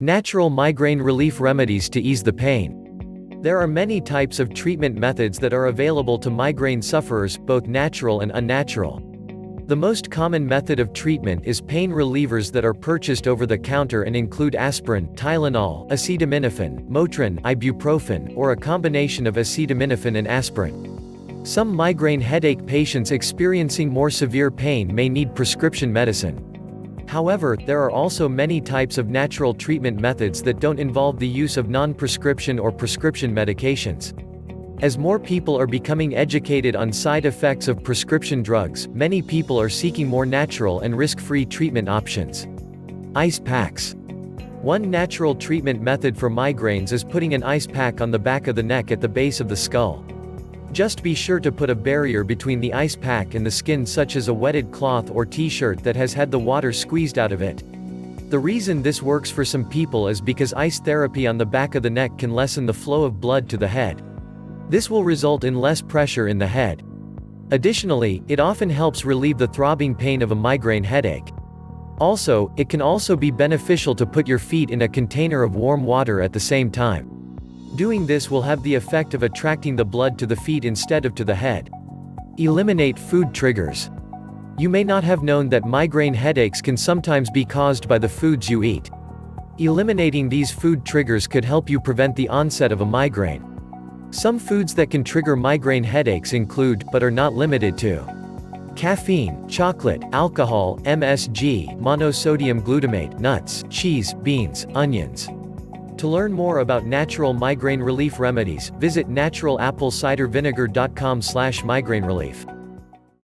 Natural migraine relief remedies to ease the pain. There are many types of treatment methods that are available to migraine sufferers, both natural and unnatural. The most common method of treatment is pain relievers that are purchased over the counter and include aspirin, Tylenol, acetaminophen, Motrin, ibuprofen, or a combination of acetaminophen and aspirin. Some migraine headache patients experiencing more severe pain may need prescription medicine. However, there are also many types of natural treatment methods that don't involve the use of non-prescription or prescription medications. As more people are becoming educated on side effects of prescription drugs, many people are seeking more natural and risk-free treatment options. Ice packs. One natural treatment method for migraines is putting an ice pack on the back of the neck at the base of the skull. Just be sure to put a barrier between the ice pack and the skin such as a wetted cloth or t-shirt that has had the water squeezed out of it. The reason this works for some people is because ice therapy on the back of the neck can lessen the flow of blood to the head. This will result in less pressure in the head. Additionally, it often helps relieve the throbbing pain of a migraine headache. Also, it can also be beneficial to put your feet in a container of warm water at the same time. Doing this will have the effect of attracting the blood to the feet instead of to the head. Eliminate food triggers. You may not have known that migraine headaches can sometimes be caused by the foods you eat. Eliminating these food triggers could help you prevent the onset of a migraine. Some foods that can trigger migraine headaches include, but are not limited to, caffeine, chocolate, alcohol, MSG, monosodium glutamate, nuts, cheese, beans, onions. To learn more about natural migraine relief remedies, visit naturalapplecidervinegar.com slash migraine relief.